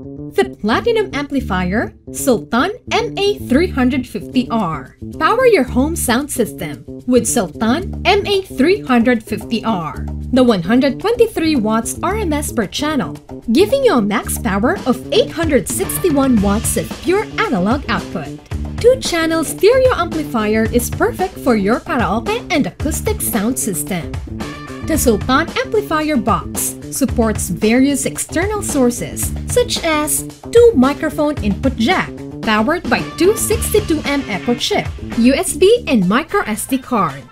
The Platinum Amplifier Sultan MA350R. Power your home sound system with Sultan MA350R. The 123 watts RMS per channel, giving you a max power of 861 watts of pure analog output. Two-channel stereo amplifier is perfect for your karaoke and acoustic sound system. The Sultan Amplifier Box supports various external sources such as two microphone input jack powered by two 62M Echo chip, USB and microSD card.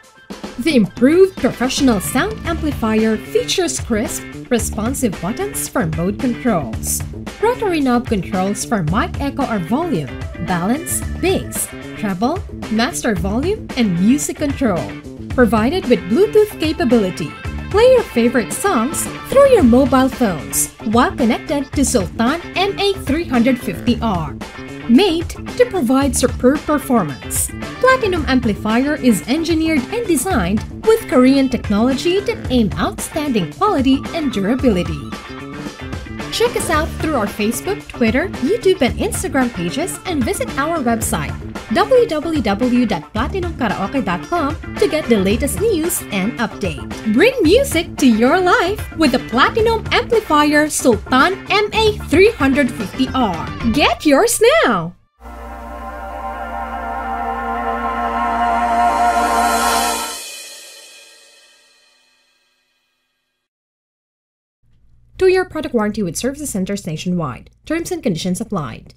The improved professional sound amplifier features crisp, responsive buttons for mode controls, rotary knob controls for mic echo or volume, balance, bass, treble, master volume, and music control. Provided with Bluetooth capability, Play your favorite songs through your mobile phones while connected to Sultan MA350R. Made to provide superb performance, Platinum Amplifier is engineered and designed with Korean technology that aim outstanding quality and durability. Check us out through our Facebook, Twitter, YouTube, and Instagram pages and visit our website www.platinumkaraoke.com to get the latest news and update. Bring music to your life with the Platinum Amplifier Sultan MA350R. Get yours now! Two-year product warranty with service centers nationwide. Terms and conditions applied.